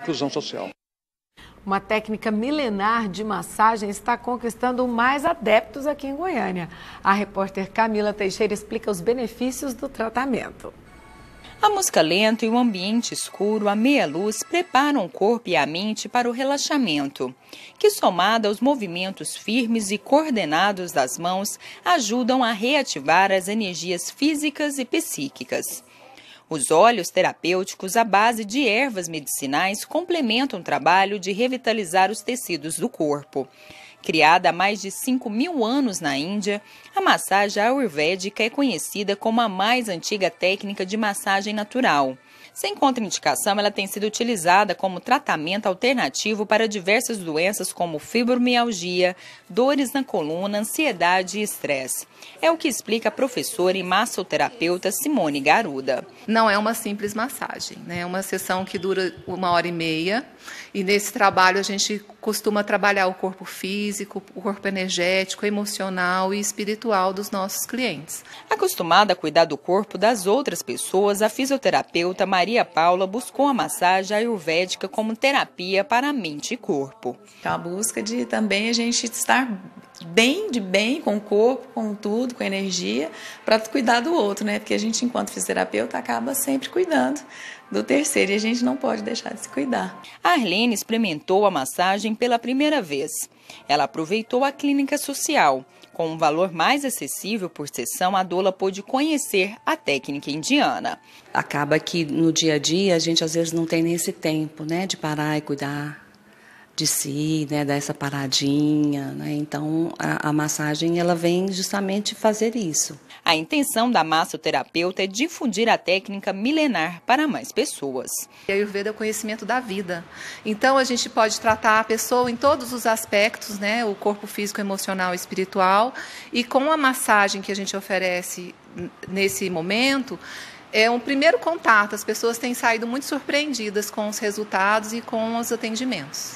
inclusão social. Uma técnica milenar de massagem está conquistando mais adeptos aqui em Goiânia. A repórter Camila Teixeira explica os benefícios do tratamento. A música lenta e o ambiente escuro, a meia luz, preparam o corpo e a mente para o relaxamento, que somado aos movimentos firmes e coordenados das mãos, ajudam a reativar as energias físicas e psíquicas. Os óleos terapêuticos à base de ervas medicinais complementam o trabalho de revitalizar os tecidos do corpo. Criada há mais de 5 mil anos na Índia, a massagem ayurvédica é conhecida como a mais antiga técnica de massagem natural. Sem contraindicação, ela tem sido utilizada como tratamento alternativo para diversas doenças como fibromialgia, dores na coluna, ansiedade e estresse. É o que explica a professora e massoterapeuta Simone Garuda. Não é uma simples massagem, né? é uma sessão que dura uma hora e meia e nesse trabalho a gente costuma trabalhar o corpo físico, o corpo energético, emocional e espiritual dos nossos clientes. Acostumada a cuidar do corpo das outras pessoas, a fisioterapeuta Maria Paula buscou a massagem ayurvédica como terapia para mente e corpo. Então, a busca de também a gente estar bem, de bem com o corpo, com tudo, com a energia, para cuidar do outro, né? Porque a gente, enquanto fisioterapeuta, acaba sempre cuidando do terceiro e a gente não pode deixar de se cuidar. A Arlene experimentou a massagem pela primeira vez. Ela aproveitou a clínica social com um valor mais acessível por sessão, a doula pôde conhecer a técnica indiana. Acaba que no dia a dia a gente às vezes não tem nem esse tempo, né, de parar e cuidar de si, né, dar essa paradinha, né? Então a, a, massagem ela vem justamente fazer isso. A intenção da massoterapeuta é difundir a técnica milenar para mais pessoas. A Ayurveda é o conhecimento da vida. Então a gente pode tratar a pessoa em todos os aspectos, né, o corpo físico, emocional e espiritual, e com a massagem que a gente oferece nesse momento, é um primeiro contato. As pessoas têm saído muito surpreendidas com os resultados e com os atendimentos.